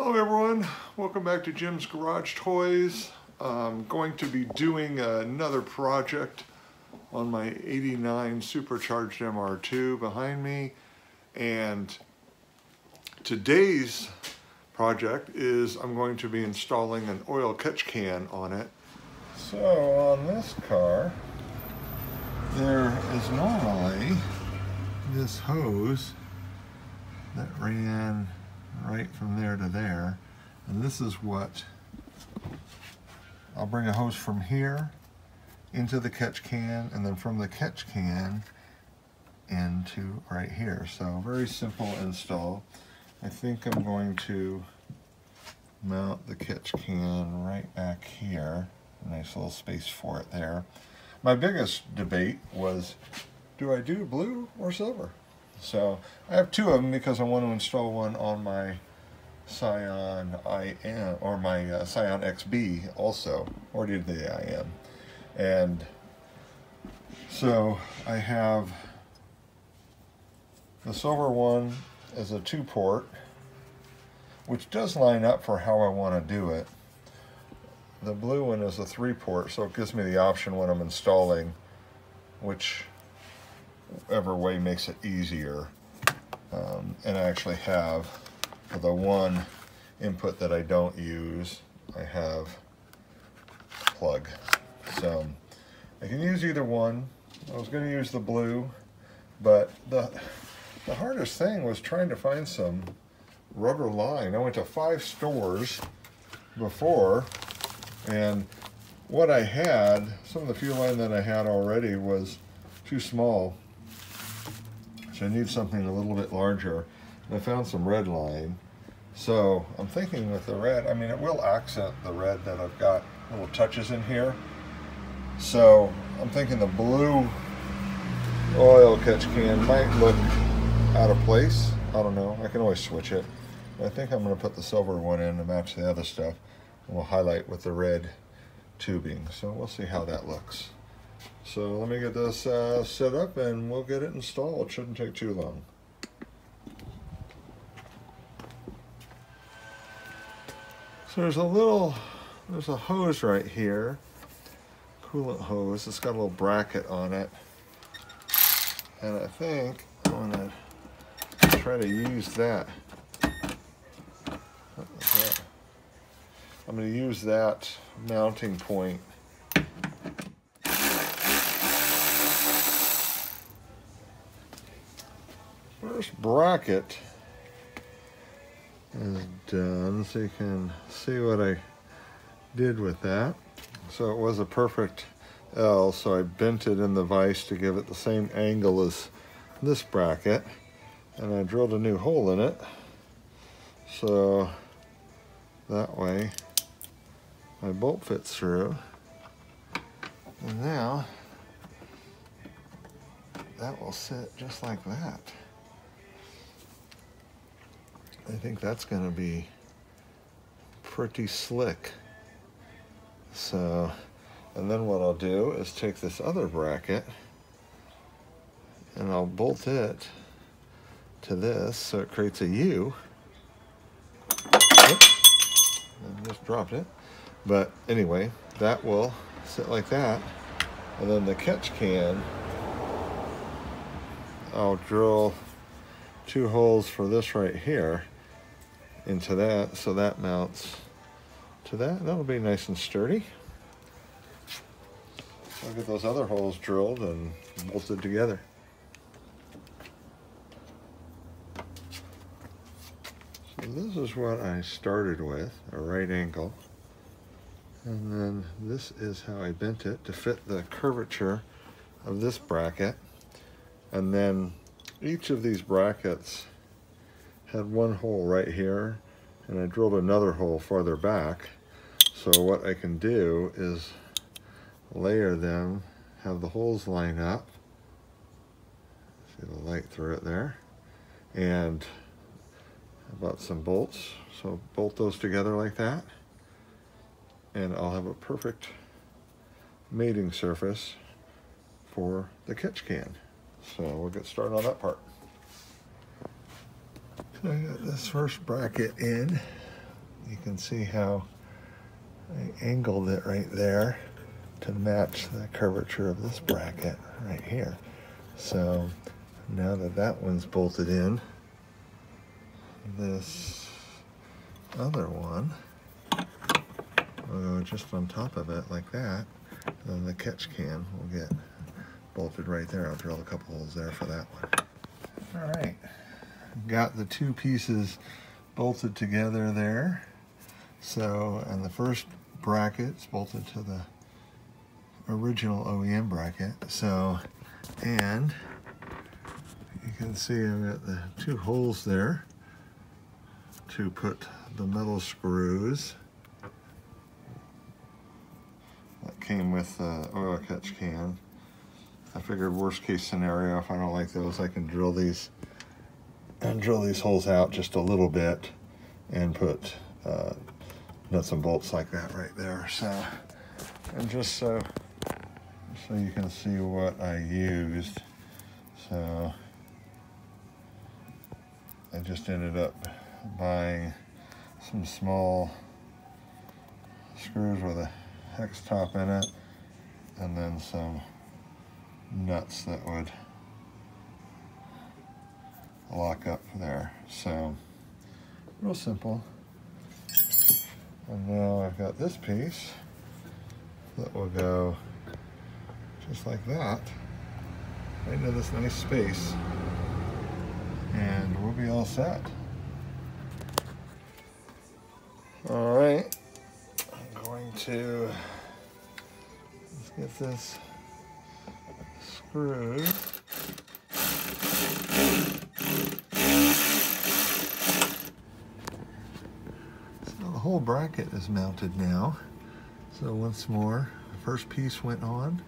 Hello everyone, welcome back to Jim's Garage Toys. I'm going to be doing another project on my 89 supercharged MR2 behind me and today's project is I'm going to be installing an oil catch can on it. So on this car there is normally this hose that ran right from there to there. And this is what, I'll bring a hose from here into the catch can and then from the catch can into right here. So very simple install. I think I'm going to mount the catch can right back here. Nice little space for it there. My biggest debate was, do I do blue or silver? So I have two of them because I want to install one on my Scion IM or my uh, Scion XB also, or did the IM. And so I have the silver one is a two port, which does line up for how I want to do it. The blue one is a three port, so it gives me the option when I'm installing which whichever way makes it easier. Um, and I actually have the one input that I don't use, I have plug. So I can use either one. I was going to use the blue, but the, the hardest thing was trying to find some rubber line. I went to five stores before, and what I had, some of the fuel line that I had already was too small so I need something a little bit larger. And I found some red line. So I'm thinking with the red, I mean, it will accent the red that I've got little touches in here. So I'm thinking the blue oil catch can might look out of place. I don't know. I can always switch it. But I think I'm going to put the silver one in to match the other stuff. And we'll highlight with the red tubing. So we'll see how that looks. So let me get this uh, set up and we'll get it installed. It shouldn't take too long. So there's a little, there's a hose right here, coolant hose. It's got a little bracket on it. And I think I'm gonna try to use that. I'm gonna use that mounting point first bracket is done so you can see what I did with that. So it was a perfect L, so I bent it in the vise to give it the same angle as this bracket. And I drilled a new hole in it. So that way my bolt fits through. And now that will sit just like that. I think that's going to be pretty slick. So, and then what I'll do is take this other bracket and I'll bolt it to this so it creates a U. Oops, just dropped it. But anyway, that will sit like that. And then the catch can, I'll drill two holes for this right here into that so that mounts to that. That'll be nice and sturdy. I'll get those other holes drilled and bolted together. So this is what I started with, a right angle. And then this is how I bent it to fit the curvature of this bracket. And then each of these brackets had one hole right here and I drilled another hole farther back. So what I can do is layer them have the holes line up. See the light through it there. And about some bolts? So bolt those together like that. And I'll have a perfect mating surface for the catch can. So we'll get started on that part I got this first bracket in you can see how I angled it right there to match the curvature of this bracket right here. So now that that one's bolted in, this other one will go just on top of it like that. Then the catch can will get bolted right there. I'll drill a couple holes there for that one. All right, got the two pieces bolted together there. So, and the first bracket's bolted to the original OEM bracket. So, and you can see I've got the two holes there to put the metal screws that came with the oil catch can. I figured worst case scenario, if I don't like those, I can drill these and drill these holes out just a little bit and put uh, nuts and bolts like that right there. So, and just so, so you can see what I used. So, I just ended up buying some small screws with a hex top in it and then some nuts that would lock up there. So, real simple. And now I've got this piece that will go just like that right into this nice space and we'll be all set. All right, I'm going to let's get this screwed. So the whole bracket is mounted now. So once more, the first piece went on,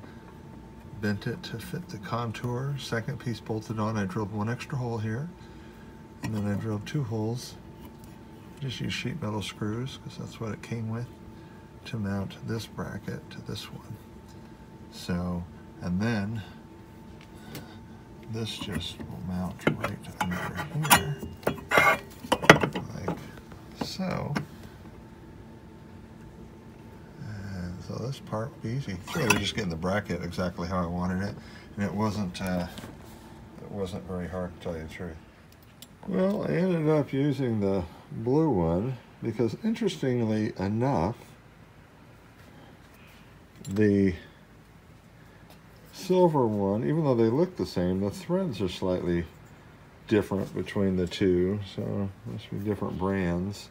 bent it to fit the contour. Second piece bolted on, I drilled one extra hole here. And then I drilled two holes. Just use sheet metal screws because that's what it came with to mount this bracket to this one. So, and then this just will mount right under here, like so. And so this part will be easy. It's really just getting the bracket exactly how I wanted it, and it wasn't uh, it wasn't very hard to tell you the truth. Well, I ended up using the blue one because interestingly enough, the silver one, even though they look the same, the threads are slightly different between the two, so must be different brands.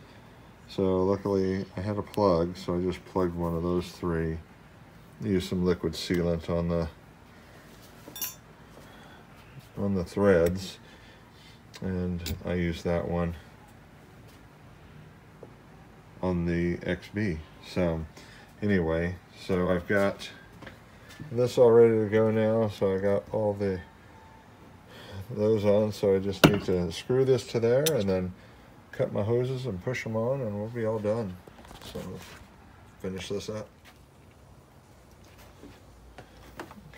So luckily I had a plug, so I just plugged one of those three. Use some liquid sealant on the on the threads and I use that one on the XB. So anyway, so I've got this all ready to go now. So I got all the those on. So I just need to screw this to there and then cut my hoses and push them on and we'll be all done. So finish this up.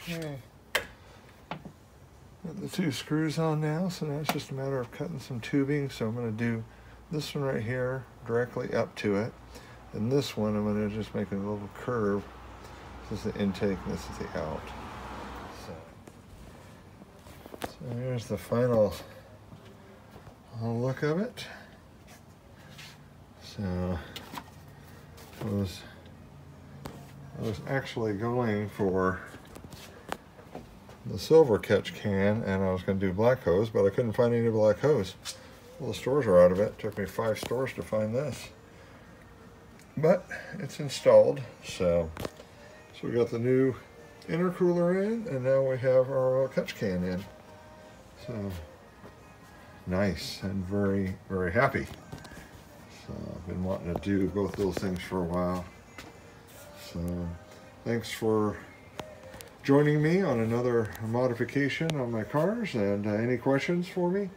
Okay. Got the two screws on now, so now it's just a matter of cutting some tubing. So I'm going to do this one right here directly up to it. And this one I'm going to just make a little curve. This is the intake, and this is the out. So, so here's the final look of it. So I was, I was actually going for the silver catch can and I was going to do black hose, but I couldn't find any black hose. Well, the stores are out of it. it. Took me five stores to find this. But it's installed, so so we got the new intercooler in, and now we have our catch can in. So nice and very, very happy. So I've been wanting to do both those things for a while. So thanks for joining me on another modification on my cars and uh, any questions for me?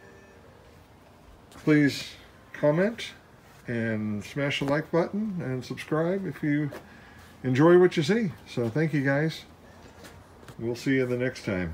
Please comment and smash the like button and subscribe if you enjoy what you see. So thank you guys. We'll see you the next time